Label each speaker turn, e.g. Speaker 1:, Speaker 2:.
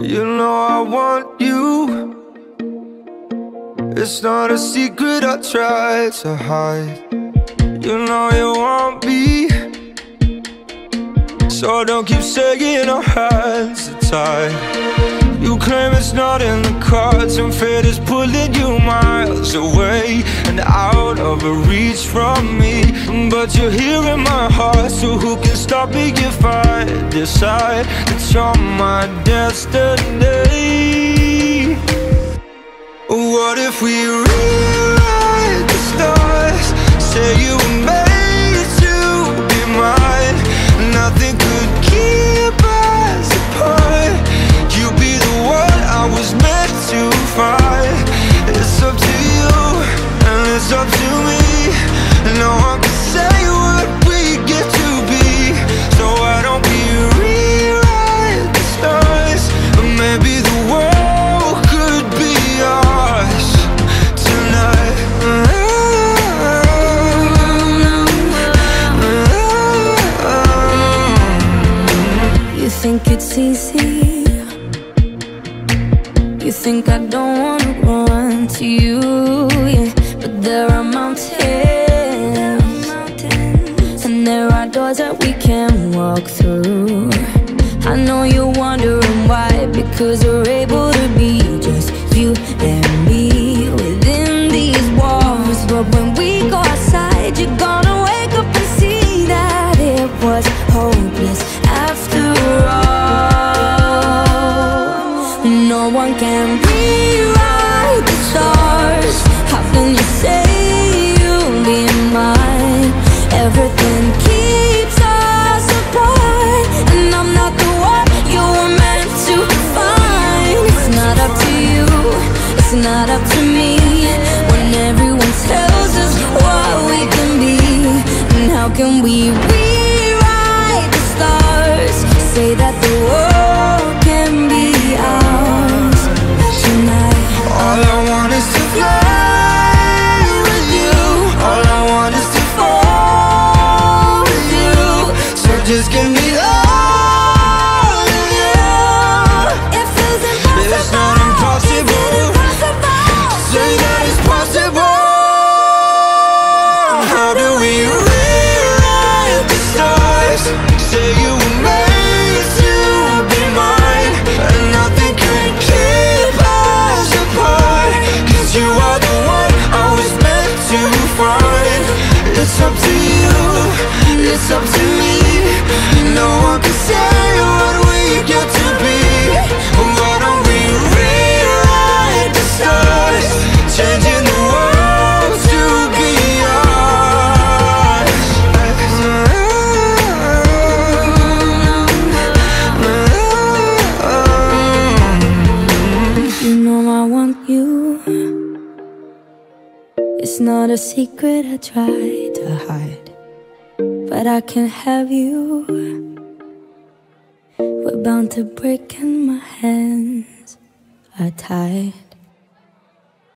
Speaker 1: You know I want you. It's not a secret I try to hide. You know you want me So don't keep saying our hands are tied you claim it's not in the cards And fate is pulling you miles away And out of reach from me. But you're here in my heart So who can stop me if I decide That you're my destiny? What if we rewrite the stars? Say
Speaker 2: easy You think I don't wanna run to you yeah. But there are mountains And there are doors that we can walk through I know you're wondering why Because we're able to be just you and It's not up to you, it's not up to me. When everyone tells us what we can be And how can we
Speaker 1: it's up to me. No one can say what we get to be. Why don't we rewrite the stars? Changing the world to be ours.
Speaker 2: You know I want you. It's not a secret I try to hide But I can't have you. We're bound to break and my hands. Are tied